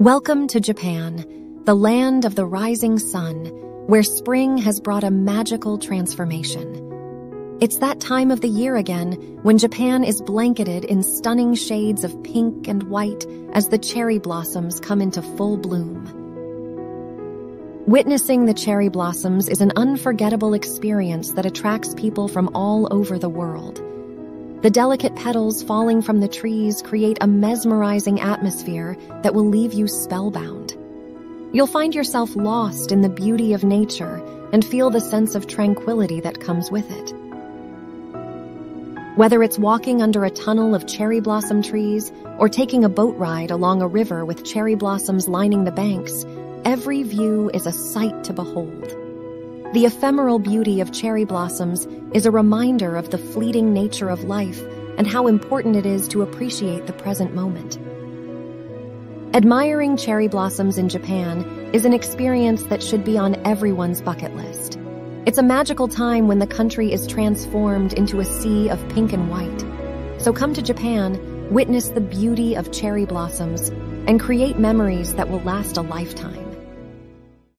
Welcome to Japan, the land of the rising sun, where spring has brought a magical transformation. It's that time of the year again when Japan is blanketed in stunning shades of pink and white as the cherry blossoms come into full bloom. Witnessing the cherry blossoms is an unforgettable experience that attracts people from all over the world. The delicate petals falling from the trees create a mesmerizing atmosphere that will leave you spellbound. You'll find yourself lost in the beauty of nature and feel the sense of tranquility that comes with it. Whether it's walking under a tunnel of cherry blossom trees or taking a boat ride along a river with cherry blossoms lining the banks, every view is a sight to behold. The ephemeral beauty of cherry blossoms is a reminder of the fleeting nature of life and how important it is to appreciate the present moment. Admiring cherry blossoms in Japan is an experience that should be on everyone's bucket list. It's a magical time when the country is transformed into a sea of pink and white. So come to Japan, witness the beauty of cherry blossoms, and create memories that will last a lifetime.